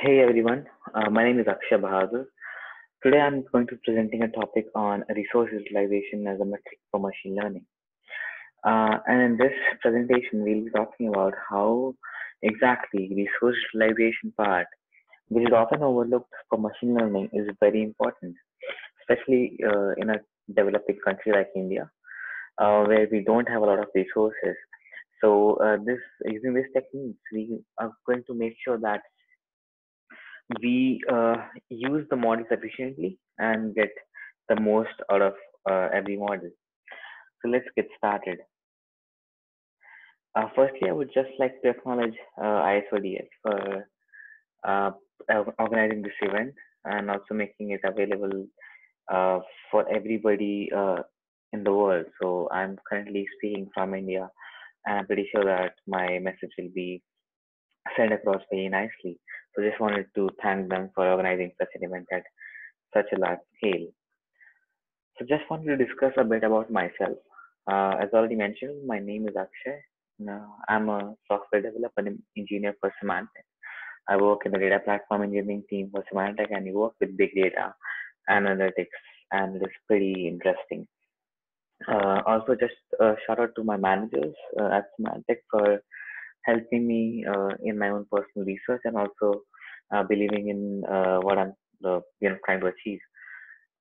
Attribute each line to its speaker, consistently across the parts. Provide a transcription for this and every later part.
Speaker 1: Hey everyone, uh, my name is Akshay Bahadur. Today I'm going to be presenting a topic on resource utilization as a metric for machine learning. Uh, and in this presentation, we'll be talking about how exactly resource utilization part, which is often overlooked for machine learning, is very important, especially uh, in a developing country like India, uh, where we don't have a lot of resources. So uh, this using these techniques, we are going to make sure that we uh, use the models efficiently and get the most out of uh, every model. So let's get started. Uh, firstly, I would just like to acknowledge uh, ISODS for uh, organizing this event and also making it available uh, for everybody uh, in the world. So I'm currently speaking from India, and I'm pretty sure that my message will be sent across very nicely. So just wanted to thank them for organizing such an event at such a large scale. So just wanted to discuss a bit about myself. Uh, as already mentioned, my name is Akshay. I'm a software developer and engineer for Symantec. I work in the data platform engineering team for Symantec and we work with big data analytics and it's pretty interesting. Uh, also, just a shout out to my managers uh, at Symantec for helping me uh, in my own personal research and also uh, believing in uh, what I'm you know trying to achieve.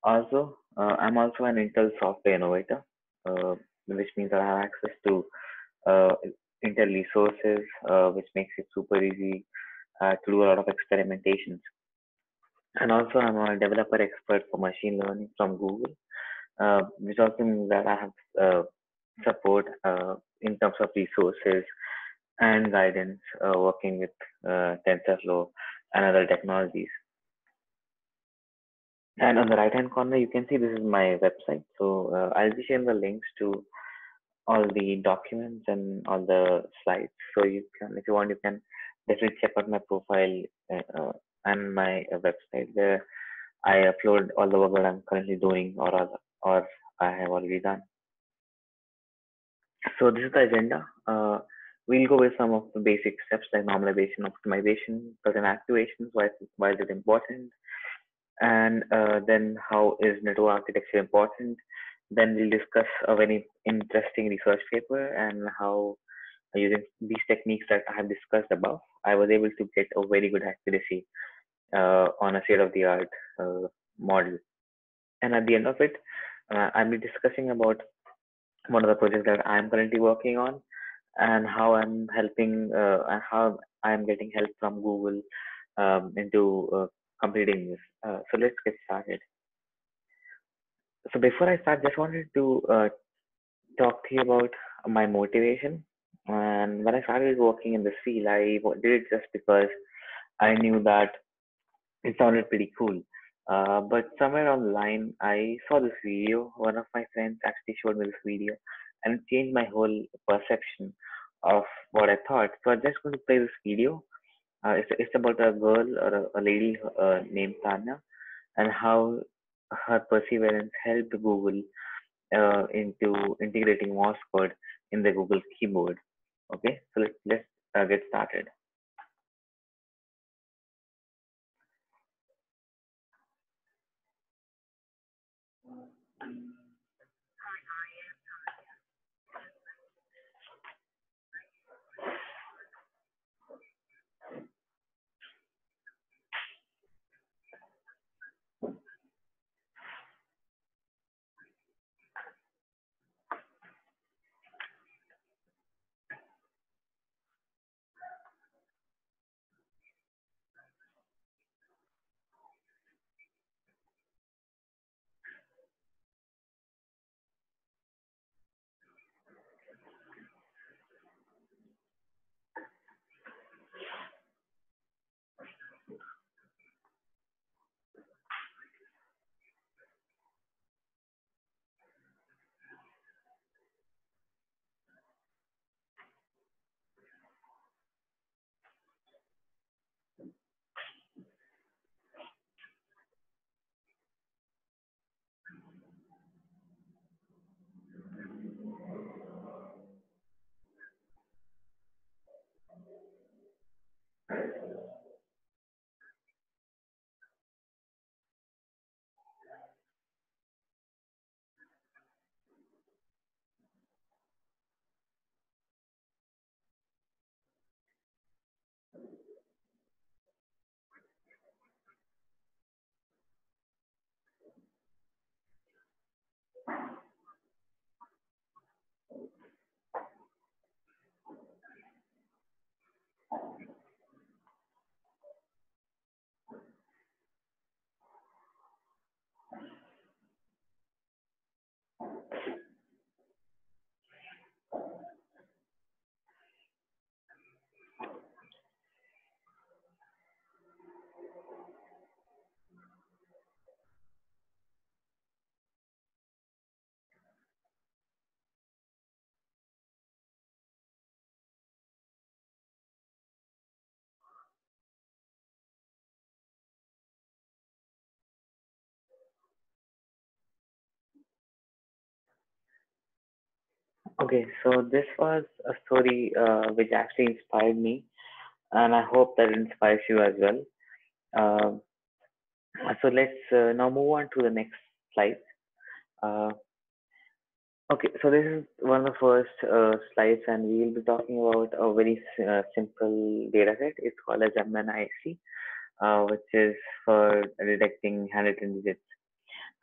Speaker 1: Also, I'm also an Intel software innovator, which means that I have access to Intel resources, which makes it super easy to do a lot of experimentations. And also, I'm a developer expert for machine learning from Google, uh, which also means that I have uh, support uh, in terms of resources and guidance uh, working with uh, TensorFlow and other technologies. And on the right hand corner, you can see this is my website. So uh, I'll be sharing the links to all the documents and all the slides. So you can, if you want, you can definitely check out my profile uh, uh and my website where I upload all the work that I'm currently doing or or I have already done. So this is the agenda. Uh, we'll go with some of the basic steps like normalization, optimization, certain activations, why, why is it important, and uh, then how is network architecture important. Then we'll discuss a very interesting research paper and how using these techniques that I have discussed above, I was able to get a very good accuracy uh, on a state-of-the-art uh, model. And at the end of it, uh, I'll be discussing about one of the projects that I'm currently working on and how I'm helping, uh, how I'm getting help from Google um, into uh, completing this. Uh, so let's get started. So before I start, just wanted to uh, talk to you about my motivation. And when I started working in this field, I did it just because I knew that it sounded pretty cool. Uh, but somewhere on the line, I saw this video. One of my friends actually showed me this video, and it changed my whole perception of what I thought. So I'm just going to play this video. Uh, it's, it's about a girl or a, a lady uh, named Tanya and how her perseverance helped Google uh, into integrating Morse code in the Google keyboard. Okay, so let's, let's uh, get started. right? Okay, so this was a story uh, which actually inspired me, and I hope that inspires you as well. Uh, so let's uh, now move on to the next slide. Uh, okay, so this is one of the first uh, slides, and we will be talking about a very uh, simple data set. It's called as uh, which is for detecting handwritten digits.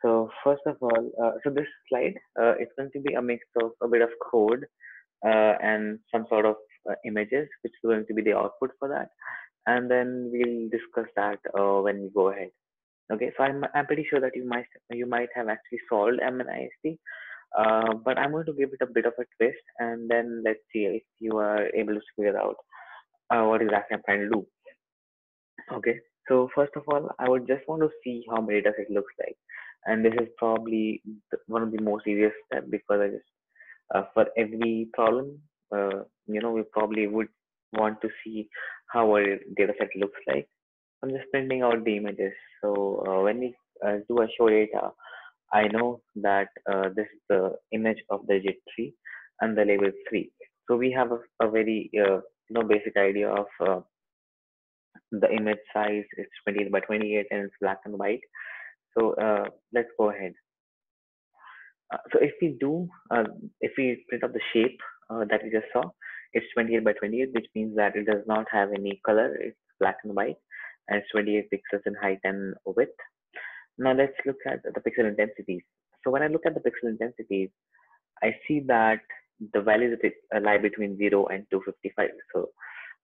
Speaker 1: So first of all, uh, so this slide, uh, it's going to be a mix of a bit of code uh, and some sort of uh, images, which is going to be the output for that. And then we'll discuss that uh, when we go ahead. Okay, so I'm, I'm pretty sure that you might you might have actually solved MNIST, uh, but I'm going to give it a bit of a twist, and then let's see if you are able to figure out uh, what exactly I'm trying to do. Okay, so first of all, I would just want to see how my data set looks like, and this is probably one of the most easiest step because I just uh, for every problem, uh, you know, we probably would want to see how our data set looks like. I'm just printing out the images. So uh, when we uh, do a show data, I know that uh, this is the image of the digit 3 and the label 3. So we have a, a very uh, you know basic idea of the image size it's 28 by 28 and it's black and white. So uh, let's go ahead. so if we do, if we print out the shape that we just saw, it's 28 by 28, which means that it does not have any color. It's black and white and it's 28 pixels in height and width. Now let's look at the pixel intensities. So when I look at the pixel intensities, I see that the values lie between 0 and 255. So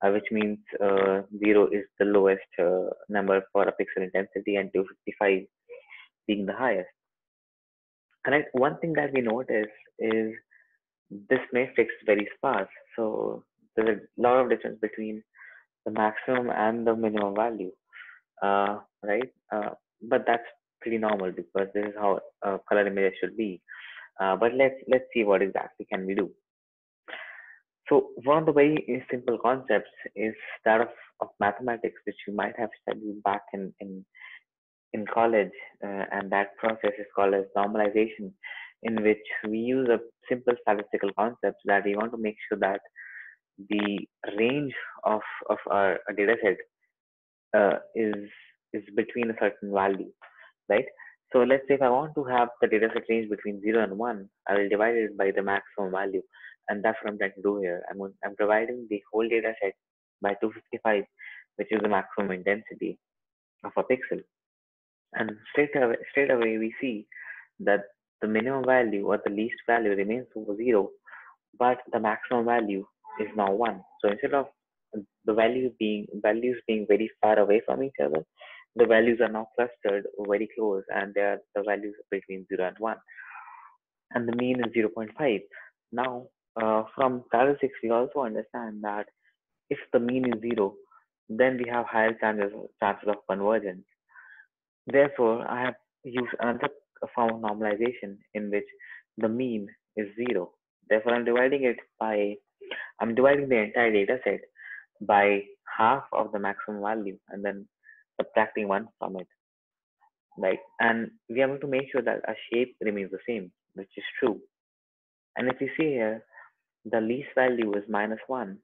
Speaker 1: uh, which means uh, 0 is the lowest uh, number for a pixel intensity and 255 being the highest. And one thing that we notice is this matrix is very sparse. So there's a lot of difference between the maximum and the minimum value, uh, right? Uh, but that's pretty normal because this is how uh, color images should be. Uh, but let's let's see what exactly can we do. So one of the very simple concepts is that of, of mathematics, which you might have studied back in in in college, uh, and that process is called as normalization, in which we use a simple statistical concept that we want to make sure that the range of of our data set uh, is is between a certain value, right? So let's say if I want to have the data set range between zero and one, I will divide it by the maximum value, and that's what I'm trying to do here. I'm I'm providing the whole data set by 255, which is the maximum intensity of a pixel, and straight away straight away we see that the minimum value or the least value remains over zero, but the maximum value is now one. So instead of the values being values being very far away from each other, the values are now clustered very close, and they are the values between zero and one, and the mean is 0.5. Now, uh, from statistics, we also understand that if the mean is zero, then we have higher chances chances of convergence. Therefore, I have used another form of normalization in which the mean is zero. Therefore, I'm dividing it by I'm dividing the entire data set by half of the maximum value and then subtracting one from it. Right. And we are going to make sure that our shape remains the same, which is true. And if you see here, the least value is minus one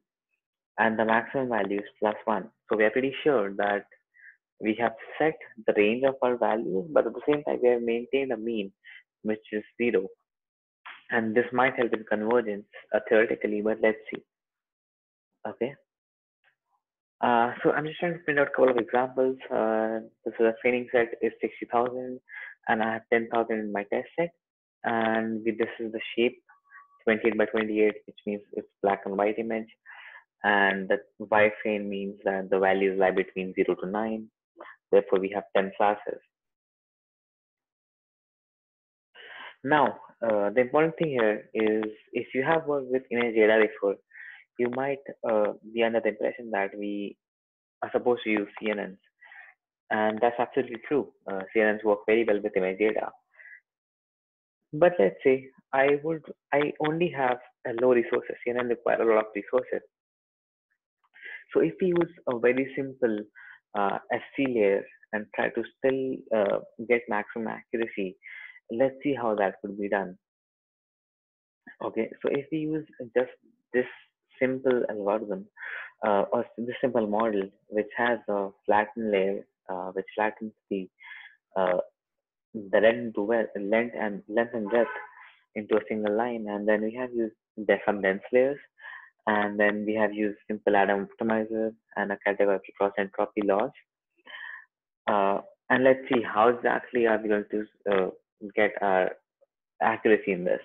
Speaker 1: and the maximum value is plus one. So we are pretty sure that we have set the range of our values, but at the same time, we have maintained a mean, which is zero. And this might help in convergence uh, theoretically, but let's see. Okay. Uh, so I'm just trying to print out a couple of examples. Uh, this is a training set is 60,000 and I have 10,000 in my test set. And this is the shape 28 by 28, which means it's black and white image. And the wireframe means that the values lie between 0 to 9. Therefore, we have 10 classes. Now, uh, the important thing here is if you have worked with image data before, you might uh, be under the impression that we are supposed to use CNNs. And that's absolutely true. Uh, CNNs work very well with image data. But let's say I would, I only have a low resources. CNN require a lot of resources. So if we use a very simple uh, SC layer and try to still uh, get maximum accuracy, let's see how that could be done. Okay, so if we use just this simple algorithm uh, or this simple model which has a flattened layer uh, which flattens the uh, the length length and length and breadth into a single line and then we have used some dense layers and then we have used simple Adam optimizer and a categorical cross entropy loss uh, and let's see how exactly are we going to uh, get our accuracy in this?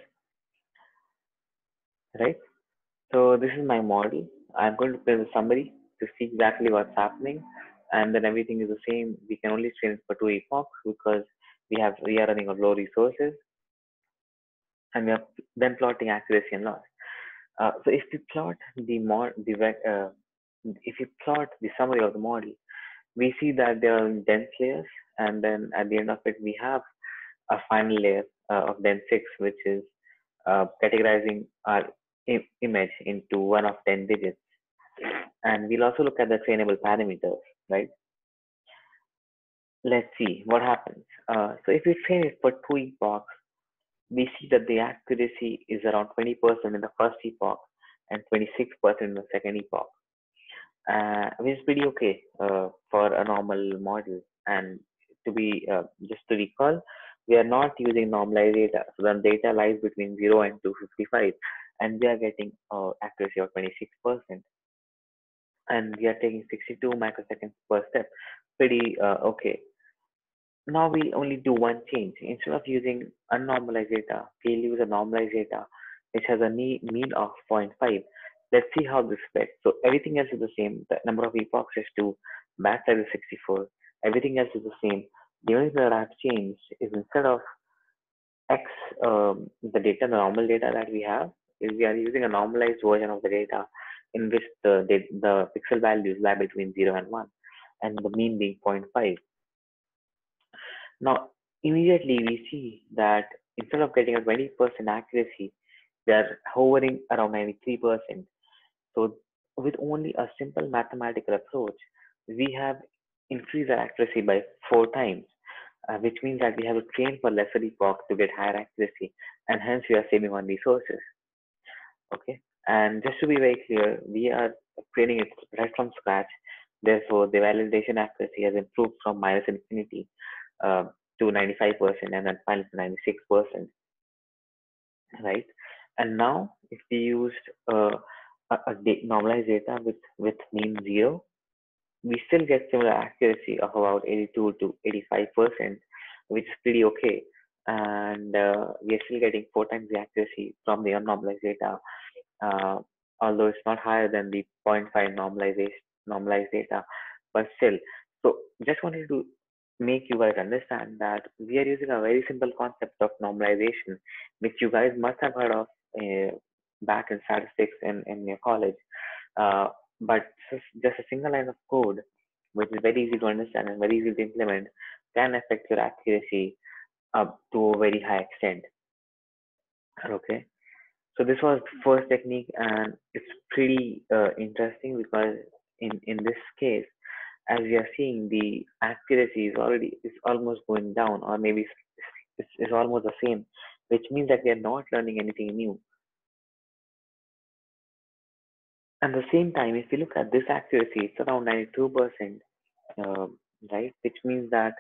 Speaker 1: Right? So this is my model. I'm going to build a summary to see exactly what's happening. And then everything is the same. We can only train for two epochs because we have we are running on low resources. And we are then plotting accuracy and loss uh, so if we plot the mod the uh, if you plot the summary of the model we see that there are dense layers and then at the end of it we have a final layer uh, of dense 6 which is uh, categorizing our Im image into one of 10 digits. And we'll also look at the trainable parameters right? Let's see what happens. Uh, so if we train it for two epochs we see that the accuracy is around 20% in the first epoch and 26% in the second epoch uh, which is pretty okay uh, for a normal model. And to be uh, just to recall, we are not using normalized data. So the data lies between 0 and 255, and we are getting uh, accuracy of 26%. And we are taking 62 microseconds per step. Pretty uh, okay. Now we only do one change. Instead of using unnormalized data, we'll use a normalized data which has a mean of 0.5 let's see how this fits. So everything else is the same. The number of epochs is 2, batch size is 64. Everything else is the same. The only thing that I've changed is instead of X, um, the data, the normal data that we have, is we are using a normalized version of the data in which the, the, the pixel values lie between 0 and 1 and the mean being 0.5. Now, immediately we see that instead of getting a 20% accuracy, they are hovering around 93%. So with only a simple mathematical approach, we have increased our accuracy by four times, uh, which means that we have to train for lesser epoch to get higher accuracy, and hence we are saving on resources. Okay, and just to be very clear, we are training it right from scratch. Therefore, the validation accuracy has improved from minus infinity uh, to 95% and then finally to 96%. Right, and now if we used uh, a, a normalized data with, with mean zero, we still get similar accuracy of about 82 to 85%, which is pretty okay. And uh, we are still getting four times the accuracy from the unnormalized data, uh, although it's not higher than the 0.5 normalization normalized data, but still. So just wanted to make you guys understand that we are using a very simple concept of normalization, which you guys must have heard of uh, back in statistics in, in your college. Uh, but just a single line of code, which is very easy to understand and very easy to implement, can affect your accuracy up to a very high extent. Okay. So this was the first technique and it's pretty uh, interesting because in, in this case, as we are seeing the accuracy is already is almost going down or maybe it's, it's, it's almost the same, which means that we are not learning anything new At the same time, if you look at this accuracy, it's around 92%, uh, right? Which means that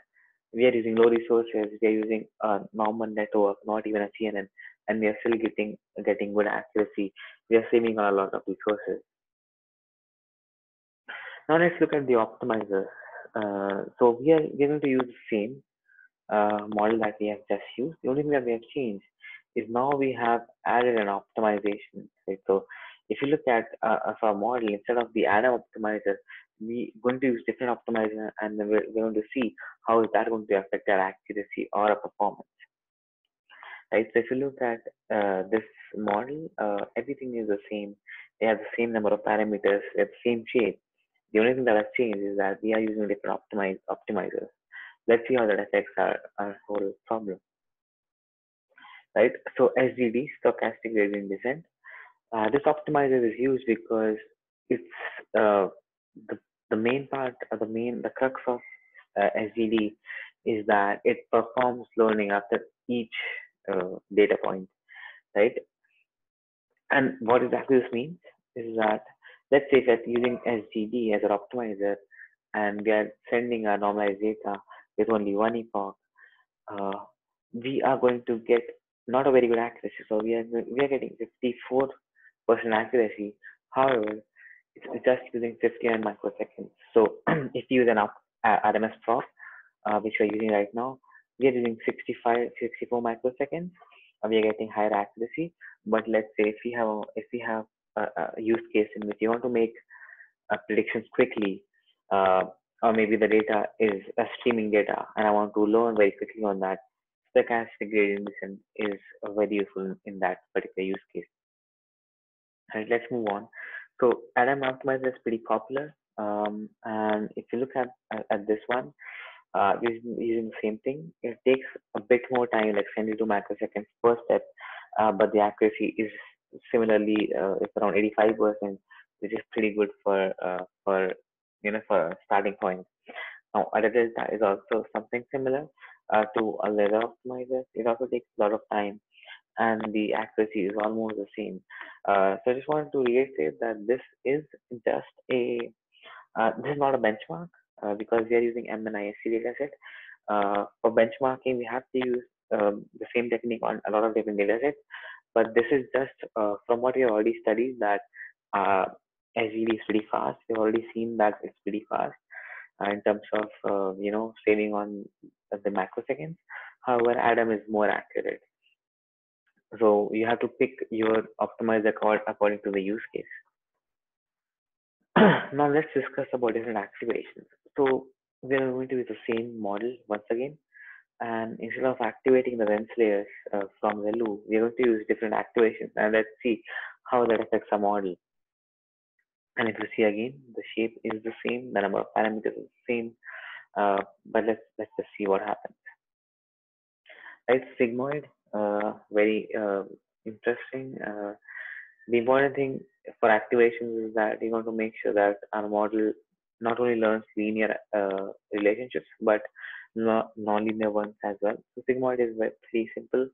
Speaker 1: we are using low resources, we are using a normal network, not even a CNN, and we are still getting getting good accuracy. We are saving a lot of resources. Now let's look at the optimizer. Uh, so we are we are going to use the same uh, model that we have just used. The only thing that we have changed is now we have added an optimization. Right? So if you look at uh, our model, instead of the Adam optimizer, we're going to use different optimizer and we're, we're going to see how is that going to affect our accuracy or our performance. Right, so if you look at uh, this model, uh, everything is the same. They have the same number of parameters, they have the same shape. The only thing that has changed is that we are using different optimize, optimizers. Let's see how that affects our, our whole problem. Right, so SGD, stochastic gradient descent, uh, this optimizer is used because it's uh, the, the main part, or the main, the crux of uh, SGD is that it performs learning after each uh, data point, right? And what exactly this means is that let's say that using SGD as an optimizer and we are sending our normalized data with only one epoch, uh, we are going to get not a very good accuracy. So we are we are getting 54% accuracy. However, it's just using 59 microseconds. So if you use an up, uh, RMS prop, uh, which we're using right now, we are using 65, 64 microseconds. Uh, we are getting higher accuracy. But let's say if we have if we have a, a use case in which you want to make uh, predictions quickly, uh, or maybe the data is a streaming data, and I want to learn very quickly on that, stochastic gradient descent is very useful in that particular use case. And let's move on. So Adam Optimizer is pretty popular. Um, and if you look at, at this one, uh, using, using the same thing, it takes a bit more time, like 72 microseconds per step, uh, but the accuracy is similarly uh, it's around 85%, which is pretty good for uh, for you know for starting point. Now, AdaDelta is also something similar uh, to a leather optimizer. It also takes a lot of time and the accuracy is almost the same. Uh, so I just wanted to reiterate that this is just a, uh, this is not a benchmark uh, because we are using MNIST dataset. Uh, for benchmarking, we have to use um, the same technique on a lot of different datasets, but this is just uh, from what we have already studied that uh, SGD is pretty fast. We've already seen that it's pretty fast uh, in terms of, uh, you know, saving on the microseconds. However, Adam is more accurate. So you have to pick your optimizer according to the use case. now let's discuss about different activations. So we are going to use the same model once again. And instead of activating the dense layers uh, from ReLU, we are going to use different activations. And let's see how that affects our model. And if you see again, the shape is the same, the number of parameters is the same. Uh, but let's let's just see what happens. Right, sigmoid very uh, interesting. Uh, the important thing for activations is that you want to make sure that our model not only learns linear uh, relationships but non-linear ones as well. So sigmoid is very simple.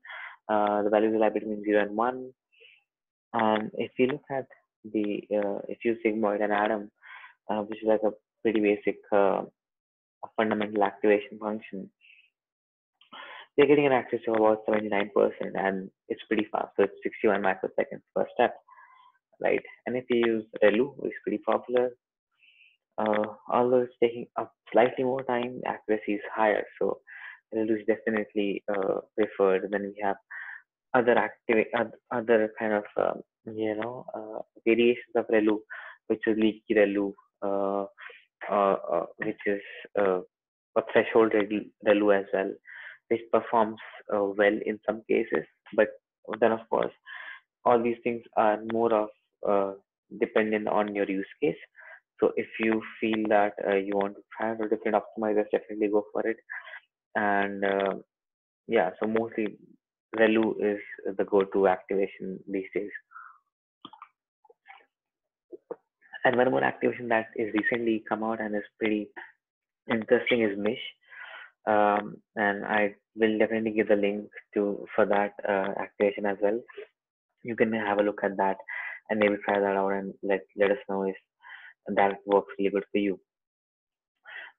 Speaker 1: Uh, the values lie between zero and one. And if you look at the uh, if you sigmoid and Adam, which is like a pretty basic fundamental activation function, they're getting an accuracy of about 79% and it's pretty fast. So it's 61 microseconds per step, right? And if you use ReLU, is pretty popular, uh, although it's taking up slightly more time, accuracy is higher. So ReLU is definitely uh, preferred. Then we have other active, other kind of, um, you know, uh, variations of ReLU, which is leaky ReLU, uh, uh, uh, which is a threshold ReLU as well which performs uh, well in some cases but then of course all these things are more of uh, dependent on your use case. So if you feel that uh, you want to try a different optimizers definitely go for it. And uh, yeah so mostly ReLU is the go-to activation these days. And one more activation that is recently come out and is pretty interesting is Mish um, and I will definitely give the link to for that uh, activation as well. You can have a look at that and maybe try that out and let let us know if that works really good for you.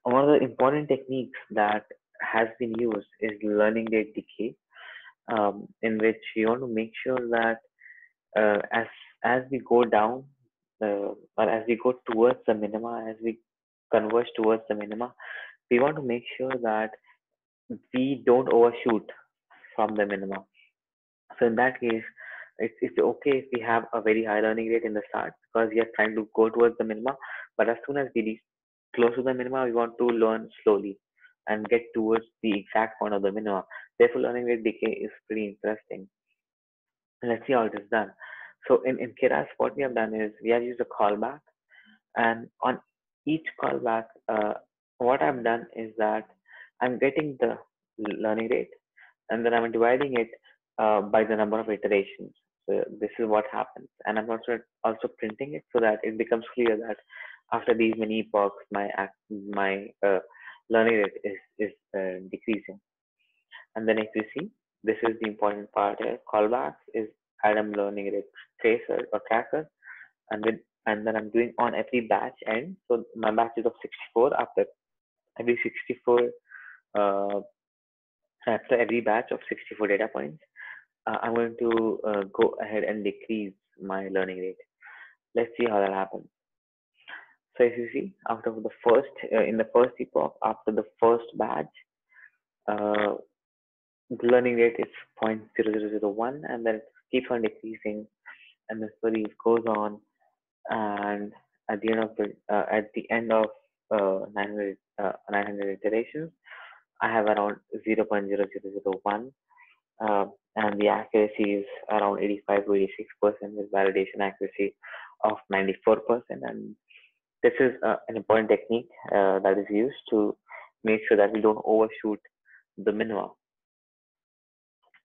Speaker 1: One of the important techniques that has been used is learning rate decay, um, in which you want to make sure that uh, as as we go down uh, or as we go towards the minima, as we converge towards the minima, we want to make sure that we don't overshoot from the minimum. So in that case, it's, it's okay if we have a very high learning rate in the start because we are trying to go towards the minimum. But as soon as we reach close to the minimum, we want to learn slowly and get towards the exact point of the minimum. Therefore, learning rate decay is pretty interesting. let's see how it is done. So in, in Keras, what we have done is we have used a callback and on each callback, uh, what I've done is that I'm getting the learning rate and then I'm dividing it uh, by the number of iterations. So this is what happens. And I'm also also printing it so that it becomes clear that after these many epochs, my my uh, learning rate is, is uh, decreasing. And then if you see, this is the important part here. Callbacks is Adam learning rate tracer or tracker, and with and then I'm doing on every batch end. So my batch is of 64. After every 64, uh, after every batch of 64 data points, uh, I'm going to uh, go ahead and decrease my learning rate. Let's see how that happens. So if you see, after the first, uh, in the first epoch, after the first batch, uh, the learning rate is 0.0001 and then it keeps on decreasing and the study goes on and at the end of the, uh, at the end of uh, 900, uh, 900 iterations, I have around 0.0001 uh, and the accuracy is around 85 to 86 percent with validation accuracy of 94 percent and this is uh, an important technique uh, that is used to make sure that we don't overshoot the minima.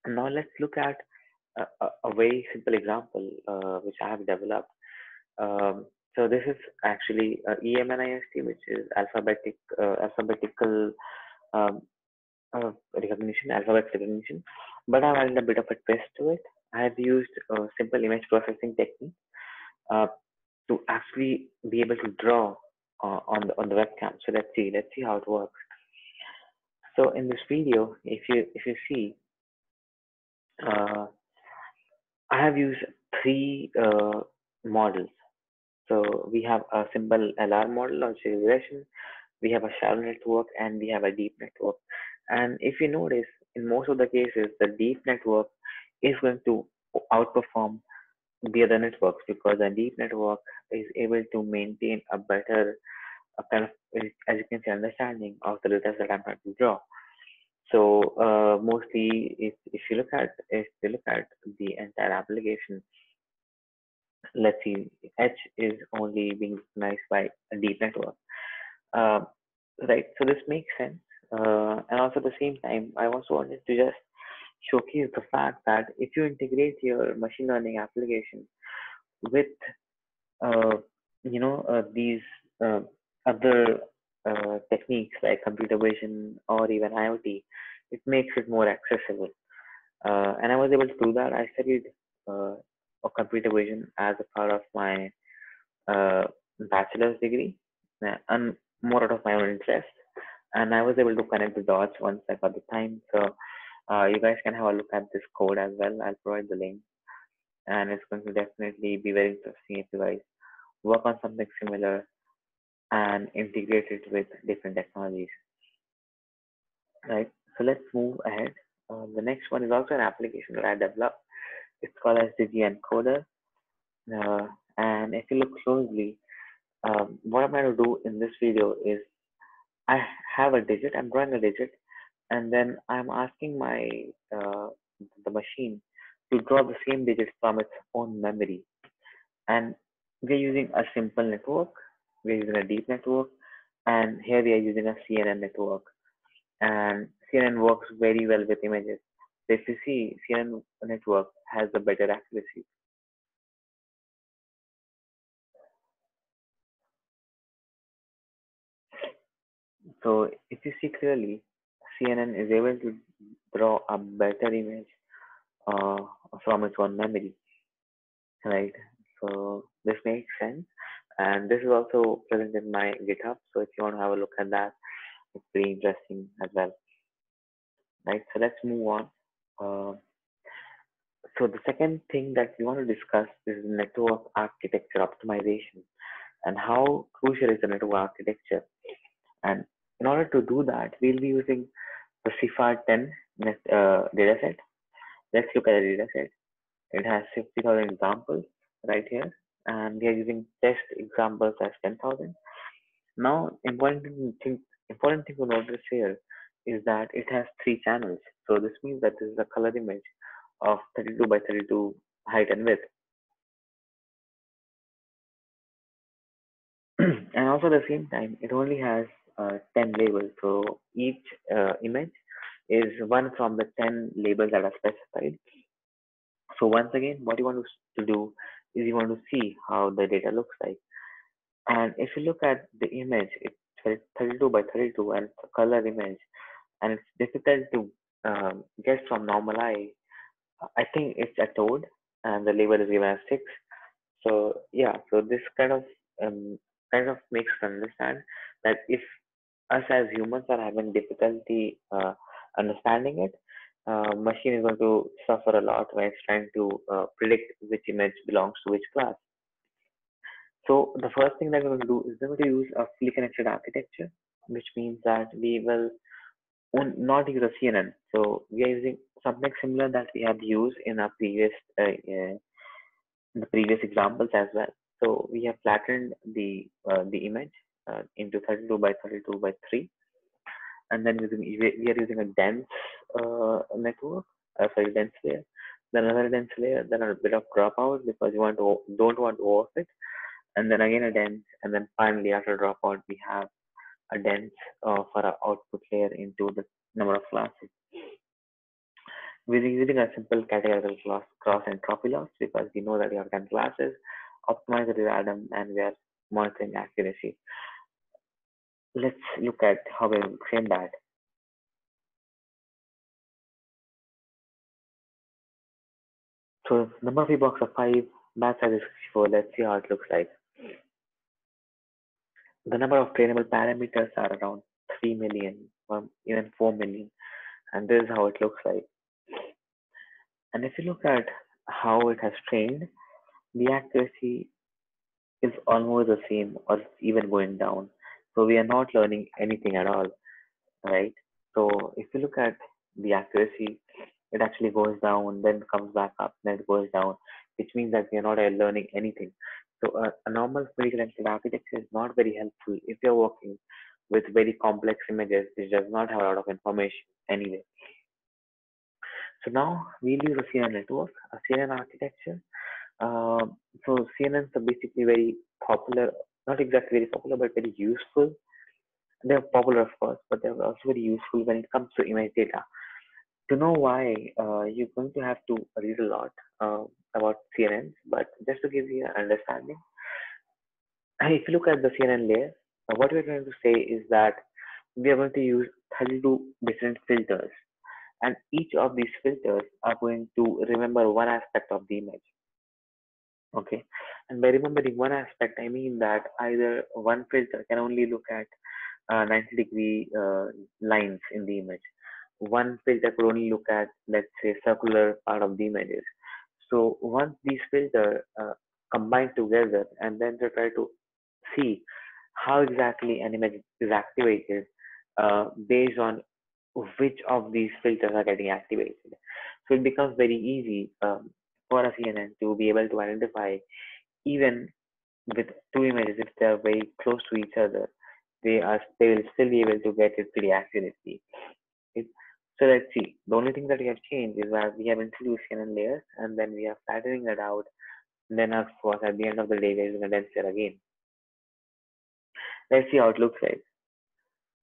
Speaker 1: Now let's look at a, a, a very simple example uh, which I have developed. Um, so this is actually uh, EMNIST, which is alphabetic uh, alphabetical um, uh, recognition, alphabet recognition. But I've added a bit of a twist to it. I have used a simple image processing technique uh, to actually be able to draw uh, on the on the webcam. So let's see, let's see how it works. So in this video, if you if you see, uh, I have used three uh, models. So we have a simple LR model or regression, we have a shallow network, and we have a deep network. And if you notice, in most of the cases, the deep network is going to outperform the other networks because the deep network is able to maintain a better a kind of as you can see understanding of the data that I'm trying to draw. So uh, mostly if, if you look at if you look at the entire application, let's see, H is only being recognized by a deep network. Uh, right, so this makes sense. Uh, and also at the same time, I also wanted to just showcase the fact that if you integrate your machine learning application with uh, you know uh, these uh, other uh, techniques like computer vision or even IoT, it makes it more accessible. And I was able to do that. I studied uh, computer vision as a part of my bachelor's degree and more out of my own interest. And I was able to connect the dots once I got the time. So uh, you guys can have a look at this code as well. I'll provide the link. And it's going to definitely be very interesting if you guys work on something similar and integrate it with different technologies. Right, so let's move ahead. Uh, the next one is also an application that I developed. It's called as DigiEncoder. Uh, and if you look closely, um, what I'm going to do in this video is I have a digit, I'm drawing a digit, and then I'm asking my uh, the machine to draw the same digit from its own memory. And we're using a simple network, we're using a deep network, and here we are using a CNN network. And CNN works very well with images. You see, CNN network has a better accuracy. So if you see clearly, CNN is able to draw a better image uh, from its own memory, right? So this makes sense, and this is also present in my GitHub. So if you want to have a look at that, it's pretty interesting as well, right? So let's move on. Uh, so the second thing that we want to discuss is network architecture optimization and how crucial is the network architecture. And in order to do that, we'll be using the CIFAR 10 uh, dataset. Let's look at the dataset. It has 50,000 examples right here, and we are using test examples as 10,000. Now, important thing, important thing to notice here is that it has three channels. So this means that this is a color image of 32 by 32 height and width. and also at the same time, it only has uh, 10 labels. So each uh, image is one from the 10 labels that are specified. So once again, what you want to do is you want to see how the data looks like. And if you look at the image, it's 32 by 32 and color image, and it's difficult to um, get from normal eye. I think it's a toad and the label is given as six. So yeah, so this kind of um, kind of makes us understand that if us as humans are having difficulty uh, understanding it, uh, machine is going to suffer a lot when it's trying to uh, predict which image belongs to which class. So the first thing that we're going to do is we're going to use a fully connected architecture, which means that we will not use a CNN. So we are using something similar that we have used in our previous uh, uh, the previous examples as well. So we have flattened the uh, the image uh, into 32 by 32 by 3 and then using, we are using a dense uh, network, uh, sorry, dense layer, then another dense layer, then a bit of dropout because you want to don't want to overfit, and then again a dense, and then finally after dropout we have a dense uh, for our output layer into the number of classes. We're using a simple categorical class cross entropy loss because we know that we have 10 classes, optimize the random, and we are monitoring accuracy let's look at how we frame that. So number of epochs are five, batch size is 64. Let's see how it looks like. The number of trainable parameters are around 3 million, or even 4 million. And this is how it looks like. And if you look at how it has trained, the accuracy is almost the same or even going down. So we are not learning anything at all, right? So if you look at the accuracy, it actually goes down, then comes back up, then it goes down, which means that we are not learning anything. So a, a normal multi-connected architecture is not very helpful if you're working with very complex images which does not have a lot of information anyway. So now we'll use a CNN network, a CNN architecture. Uh, so CNNs are basically very popular not exactly very popular, but very useful. They're popular, of course, but they're also very useful when it comes to image data. To know why, uh, you're going to have to read a lot uh, about CNNs, but just to give you an understanding, if you look at the CNN layer, what we're trying to say is that we are going to use 32 different filters, and each of these filters are going to remember one aspect of the image. Okay, and by remembering one aspect, I mean that either one filter can only look at uh, 90 degree uh, lines in the image. One filter could only look at, let's say, circular part of the images. So once these filters uh, combine together and then to try to see how exactly an image is activated uh, based on which of these filters are getting activated. So it becomes very easy um, for a CNN to be able to identify even with two images, if they're very close to each other, they are they will still be able to get it pretty accurately. So let's see. The only thing that we have changed is that we have introduced CNN layers and then we are flattening it out. And then of course at the end of the day we're using a denser again. Let's see how it looks like.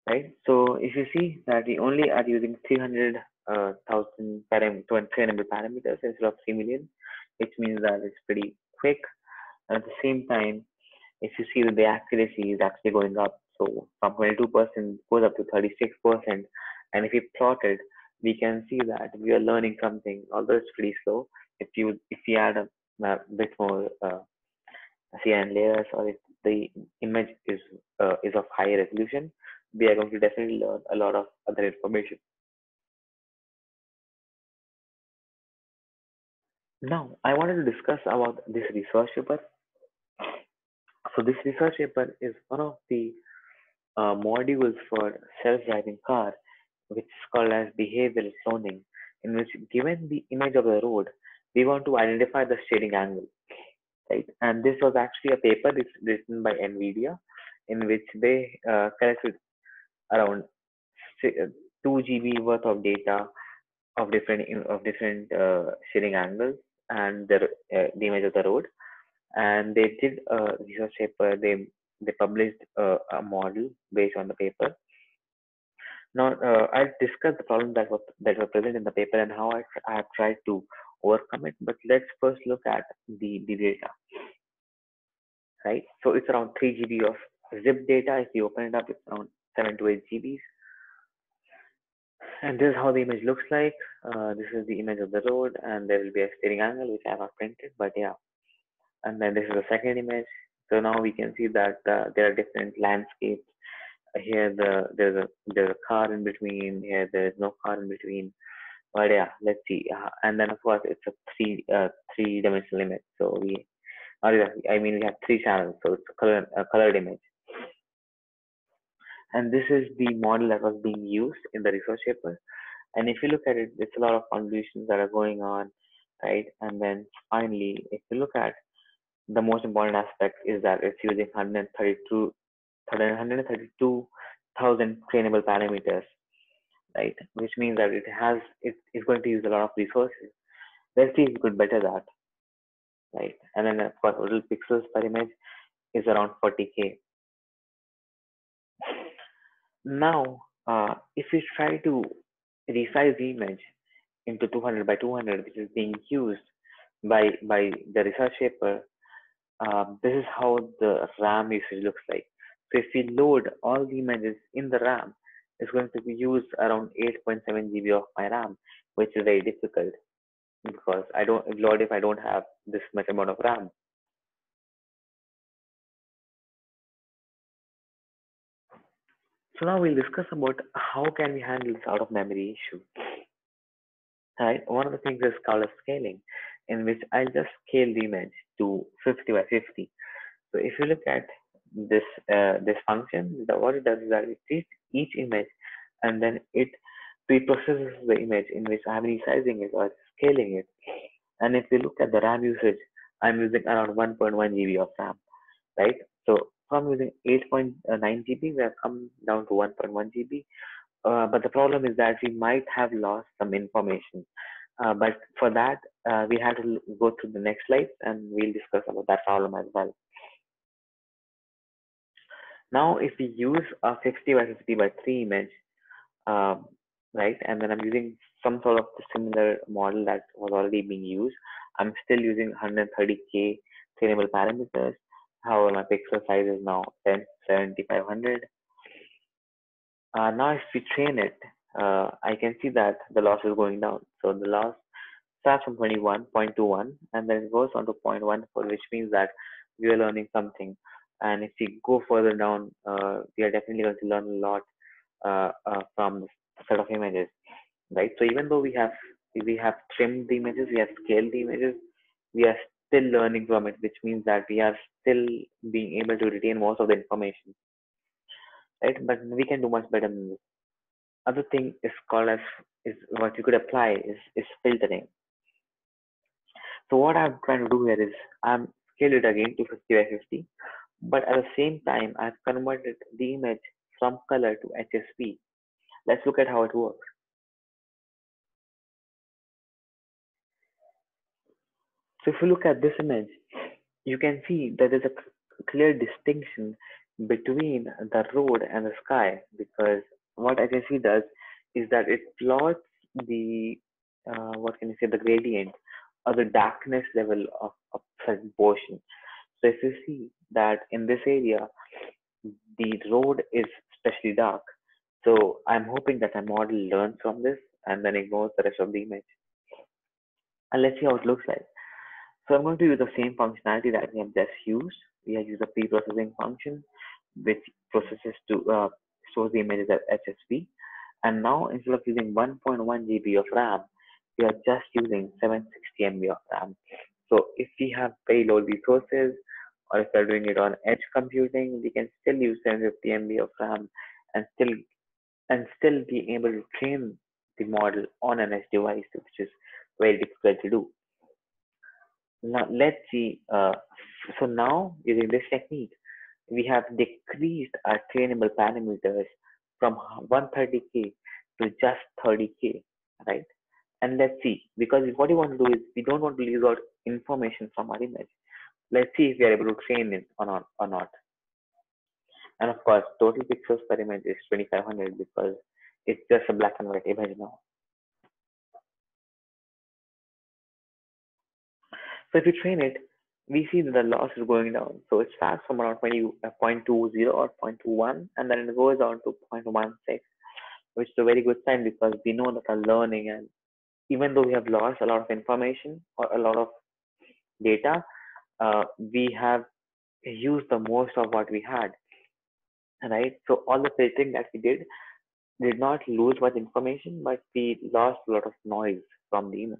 Speaker 1: Right. So if you see that we only are using 300,000 uh, thousand param 300 parameters instead of 3 million, which means that it's pretty quick at the same time, if you see that the accuracy is actually going up, so from 22% goes up to 36%, and if you plot it, we can see that we are learning something, although it's pretty slow. If you if you add a, a bit more uh, CNN layers, or if the image is uh, is of higher resolution, we are going to definitely learn a lot of other information. Now, I wanted to discuss about this research paper so this research paper is one of the uh, modules for self-driving car, which is called as behavioral cloning, in which given the image of the road, we want to identify the steering angle, right? And this was actually a paper written by NVIDIA, in which they uh, collected around 2 GB worth of data of different of different uh, steering angles and the, uh, the image of the road and they did a research paper. They they published a, a model based on the paper. Now uh, I'll discuss the problems that were that were present in the paper and how I, I have tried to overcome it. But let's first look at the, the data. Right, so it's around 3 GB of zip data. If you open it up, it's around 7 to 8 GBs. and this is how the image looks like. Uh, this is the image of the road, and there will be a steering angle which I have not printed, but yeah. And then this is the second image. So now we can see that uh, there are different landscapes. Here the there's a there's a car in between. Here there is no car in between. But yeah, let's see. Uh, and then of course it's a three uh, three dimensional image. So we, I mean we have three channels. So it's a color a colored image and this is the model that was being used in the research paper and if you look at it it's a lot of convolutions that are going on right and then finally if you look at the most important aspect is that it's using 132 132,000 trainable parameters right? Which means that it has it is going to use a lot of resources. Let's see if we could better that right? And then of course total pixels per image is around 40k now, uh, if we try to resize the image into 200 by 200, which is being used by by the research paper, uh, this is how the RAM usage looks like. If we load all the images in the RAM, it's going to be used around 8.7 GB of my RAM, which is very difficult because I don't load if I don't have this much amount of RAM. So now we'll discuss about how can we handle this out of memory issue. Right, one of the things is color scaling, in which I'll just scale the image to 50 by 50. So if you look at this uh, this function, what it does is that it takes each image and then it pre-processes the image in which I'm resizing it or scaling it. And if you look at the RAM usage, I'm using around 1.1 GB of RAM, right? So from using 8.9 GB, we have come down to 1.1 GB. Uh, but the problem is that we might have lost some information. Uh, but for that, uh, we have to go through the next slide and we'll discuss about that problem as well. Now, if we use a 50 by 50 by 3 image, um, right, and then I'm using some sort of similar model that was already being used, I'm still using 130K trainable parameters. However my pixel size is now 10 7500 uh, now if we train it uh, I can see that the loss is going down. So the loss starts from 21.21 and then it goes on to 0.14 which means that we are learning something and if we go further down uh, we are definitely going to learn a lot uh, uh, from this set of images right so even though we have we have trimmed the images we have scaled the images we are still learning from it, which means that we are still being able to retain most of the information. Right? But we can do much better than this. Other thing is called as is what you could apply is, is filtering. So what I'm trying to do here is I'm scaled it again to 50 by 50, but at the same time I've converted the image from color to HSV. Let's look at how it works. So if you look at this image, you can see that there's a clear distinction between the road and the sky because what HSV does is that it plots the uh, what can you say the gradient or the darkness level of, of certain portion. So if you see that in this area the road is especially dark, so I'm hoping that my model learns from this and then ignores the rest of the image. And let's see how it looks like. So I'm going to use the same functionality that we have just used. We have used a pre-processing function, which processes to uh, store the images as HSV. And now instead of using 1.1 GB of RAM, we are just using 760 MB of RAM. So if we have very low resources, or if we're doing it on edge computing, we can still use 750 MB of RAM and still and still be able to train the model on an edge device, which is very difficult to do. Now let's see. Uh, so now using this technique, we have decreased our trainable parameters from 130k to just 30k, right? And let's see, because what we want to do is we don't want to lose out information from our image. Let's see if we are able to train it or not. Or not. And of course, total pixels per image is 2500 because it's just a black and white image now. So if you train it, we see that the loss is going down. So it starts from around 20, uh, 0.20 or 0.21 and then it goes down to 0.16. which is a very good sign because we know that our learning and even though we have lost a lot of information or a lot of data, uh, we have used the most of what we had, right? So all the filtering that we did did not lose much information, but we lost a lot of noise from the email.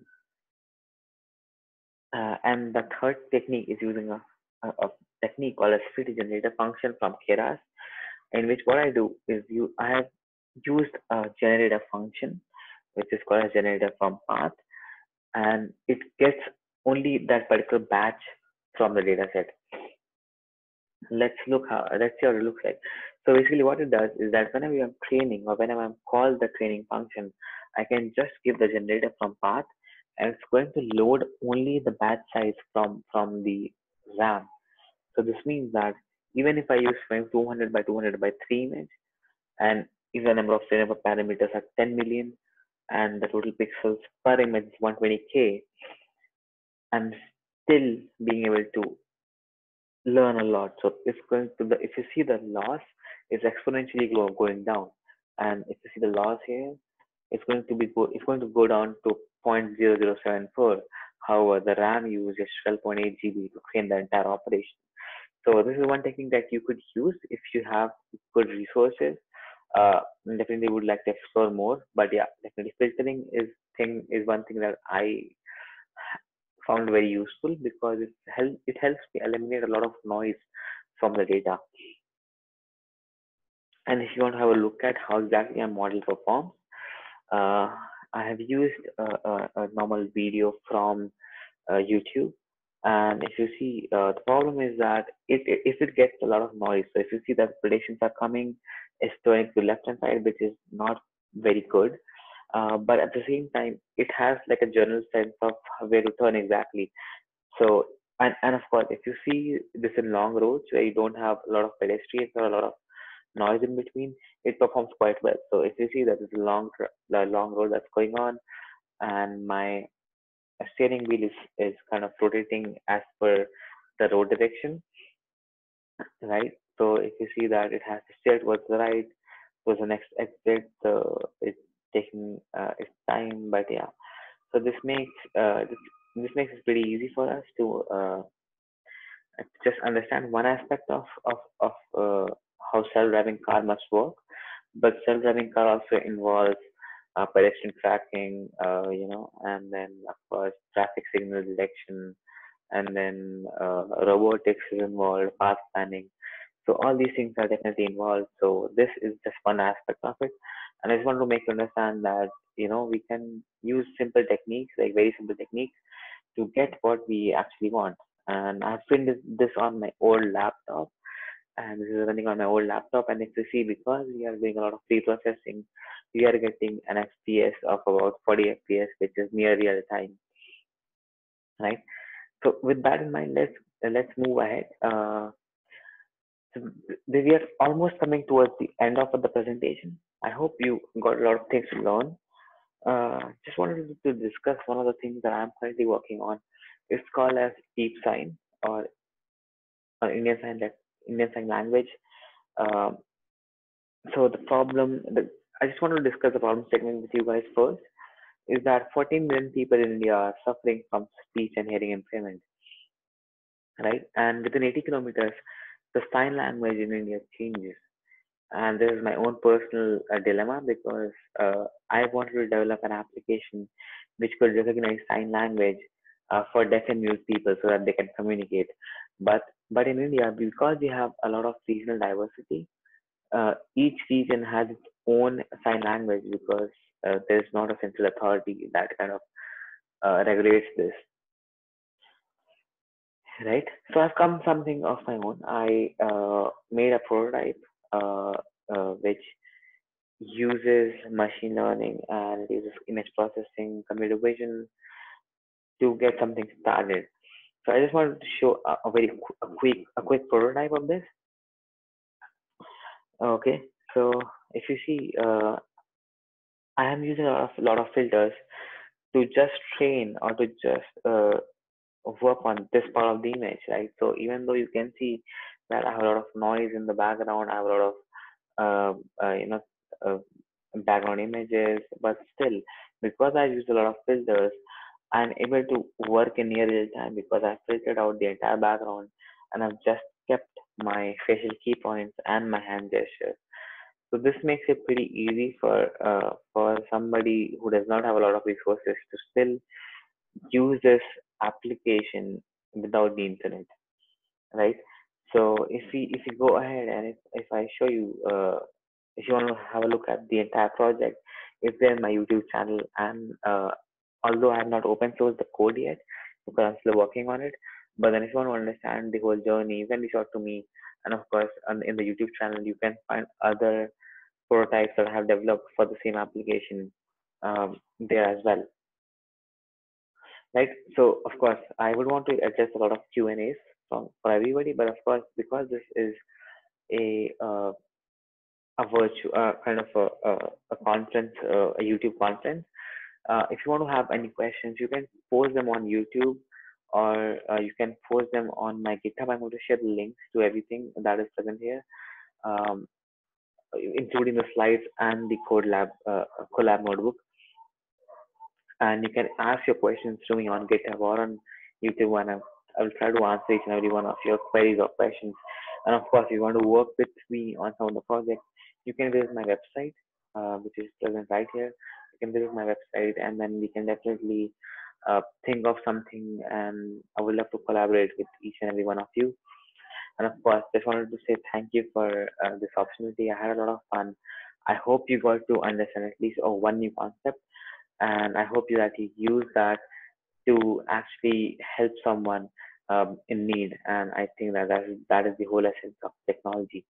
Speaker 1: Uh, and the third technique is using a, a, a technique called a city generator function from Keras, in which what I do is you I have used a generator function, which is called a generator from path, and it gets only that particular batch from the data set. Let's look how let's see how it looks like. So basically what it does is that whenever I'm training or whenever I'm called the training function, I can just give the generator from path and it's going to load only the batch size from, from the RAM. So this means that even if I use frame 200 by 200 by 3 image and if the number of parameters are 10 million and the total pixels per image is 120k, I'm still being able to learn a lot. So it's going to the if you see the loss is exponentially going down, and if you see the loss here, it's going to be go, it's going to go down to 0.0074. However, the RAM use is 12.8 GB to train the entire operation. So this is one technique that you could use if you have good resources. Uh, definitely would like to explore more, but yeah, definitely filtering is thing is one thing that I found very useful because it helps it helps me eliminate a lot of noise from the data. And if you want to have a look at how exactly a model performs, uh, I have used a, a, a, normal video from uh, YouTube. And if you see, uh, the problem is that it, it, if it gets a lot of noise, so if you see that predictions are coming, it's turning to left hand side, which is not very good. Uh, but at the same time, it has like a general sense of where to turn exactly. So, and, and of course, if you see this in long roads where you don't have a lot of pedestrians or a lot of noise in between, it performs quite well. So if you see that there's a long, the long road that's going on, and my steering wheel is, is kind of rotating as per the road direction, right? So if you see that it has to steer towards the right, towards the next exit, so it's taking uh, its time but yeah so this makes uh, this, this makes it pretty easy for us to uh, just understand one aspect of of, of uh, how self-driving car must work but self-driving car also involves uh, pedestrian tracking uh, you know and then of course traffic signal detection and then robotics is involved path planning. So all these things are definitely involved. So this is just one aspect of it. And I just want to make you understand that you know we can use simple techniques, like very simple techniques, to get what we actually want. And I've this, this on my old laptop, and this is running on my old laptop. And if you see, because we are doing a lot of pre-processing, we are getting an FPS of about 40 FPS, which is near real time, right? So with that in mind, let's let's move ahead. Uh, so we are almost coming towards the end of the presentation. I hope you got a lot of things to learn. Uh, just wanted to discuss one of the things that I'm currently working on. It's called as Deep Sign or, or Indian Sign Indian Sign Language. Um, so the problem, the, I just want to discuss the problem statement with you guys first. Is that 14 million people in India are suffering from speech and hearing impairment, right? And within 80 kilometers, the sign language in India changes and this is my own personal uh, dilemma because uh, I wanted to develop an application which could recognize sign language uh, for deaf and mute people so that they can communicate. But but in India, because we have a lot of regional diversity, uh, each region has its own sign language because uh, there is not a central authority that kind of uh, regulates this. Right. So I've come something of my own. I made a prototype uh, uh, which uses machine learning and uses image processing, computer vision to get something started. So I just wanted to show a, a very qu a quick a quick prototype of this. Okay, so if you see, uh, I am using a lot of, lot of filters to just train or to just uh, work on this part of the image, right? So even though you can see that I have a lot of noise in the background. I have a lot of uh, uh, you know uh, background images, but still, because I use a lot of filters, I'm able to work in near real time because I filtered out the entire background and I've just kept my facial key points and my hand gestures. So this makes it pretty easy for uh, for somebody who does not have a lot of resources to still use this application without the internet, right? So if we if we go ahead and if, if I show you uh, if you want to have a look at the entire project, it's there in my YouTube channel and uh, although I have not open sourced the code yet because I'm still working on it, but then if you want to understand the whole journey, you can reach out to me. And of course, in the YouTube channel, you can find other prototypes that I have developed for the same application um, there as well. Right. So of course, I would want to address a lot of Q and A's from for everybody, but of course, because this is a uh, a virtual uh, kind of a, a, a conference, uh, a YouTube conference. Uh, if you want to have any questions, you can post them on YouTube or uh, you can post them on my GitHub. I'm going to share the links to everything that is present here, um, including the slides and the code lab uh, Colab notebook. And you can ask your questions to me on GitHub or on YouTube, and I will try to answer each and every one of your queries or questions. And of course, if you want to work with me on some of the projects, you can visit my website, uh, which is present right here. You can visit my website, and then we can definitely uh, think of something. And I would love to collaborate with each and every one of you. And of course, just wanted to say thank you for uh, this opportunity. I had a lot of fun. I hope you got to understand at least oh, one new concept, and I hope you that you use that to actually help someone um, in need. And I think that that is, that is the whole essence of technology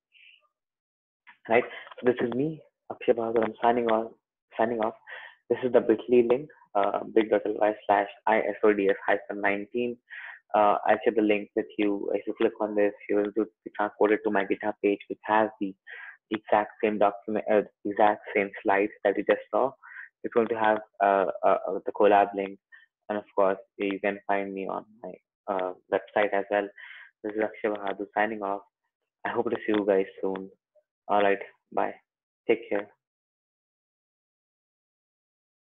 Speaker 1: right? So this is me, Akshay Bahadur. I'm signing off. Signing off. This is the Bitly link, uh, bit.ly slash ISODS hyphen 19. Uh, I'll share the link with you. If you click on this, you will be transported to my GitHub page, which has the exact same document, uh, exact same slides that you just saw. It's going to have uh, uh, uh, the Colab link, and of course, you can find me on my uh, website as well. This is Akshay Bahadur signing off. I hope to see you guys soon. All right. Bye. Take care.